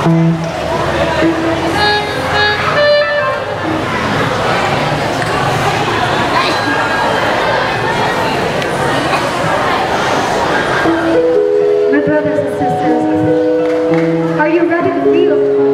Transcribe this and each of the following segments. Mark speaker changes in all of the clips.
Speaker 1: My brothers and sisters, are you ready to feel?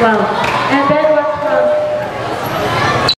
Speaker 1: well.